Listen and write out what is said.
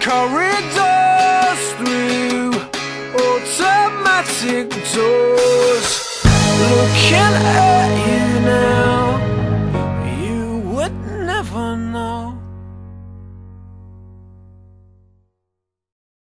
corridors through automatic doors. Looking at you now, you would never know.